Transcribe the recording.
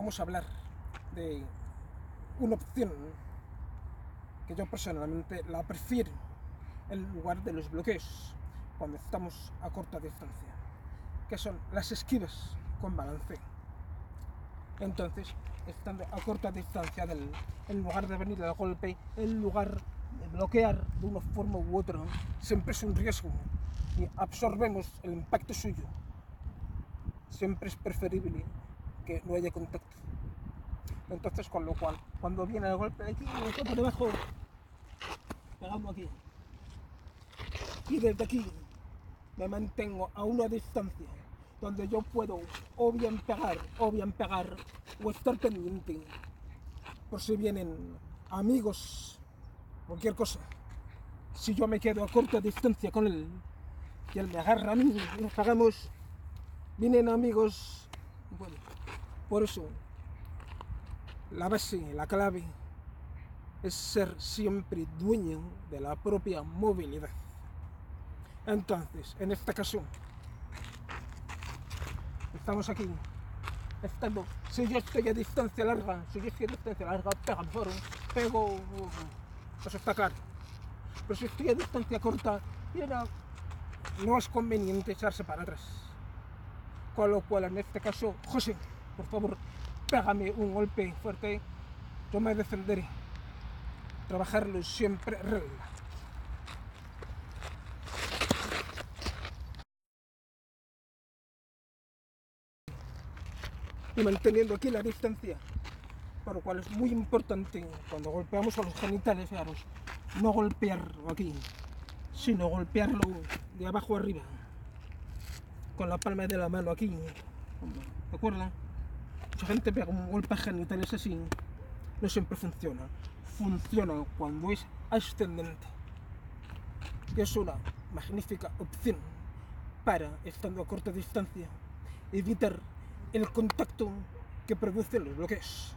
vamos a hablar de una opción que yo personalmente la prefiero en lugar de los bloqueos cuando estamos a corta distancia, que son las esquivas con balanceo. Entonces, estando a corta distancia del, en lugar de venir al golpe, en lugar de bloquear de una forma u otra, siempre es un riesgo y absorbemos el impacto suyo. Siempre es preferible que no haya contacto. Entonces, con lo cual, cuando viene el golpe de aquí, me por debajo, pegando aquí. Y desde aquí me mantengo a una distancia donde yo puedo o bien pegar, o bien pegar, o estar pendiente por si vienen amigos, cualquier cosa. Si yo me quedo a corta distancia con él y él me agarra a mí nos pagamos, vienen amigos, bueno, por eso la base, la clave es ser siempre dueño de la propia movilidad. Entonces, en este caso, estamos aquí, estando, si yo estoy a distancia larga, si yo estoy a distancia larga, pega mejor, pego, eso está claro. Pero si estoy a distancia corta, mira, no es conveniente echarse para atrás. Con lo cual, en este caso, José, por favor, pégame un golpe fuerte, yo me defenderé. Trabajarlo siempre regla. Y manteniendo aquí la distancia, por lo cual es muy importante cuando golpeamos a los genitales, fijaros, no golpearlo aquí, sino golpearlo de abajo arriba, con la palma de la mano aquí, ¿de acuerdo? Mucha gente pega un golpe a genitales así, no siempre funciona. Funciona cuando es ascendente. Y es una magnífica opción para, estando a corta distancia, evitar el contacto que producen los bloqueos.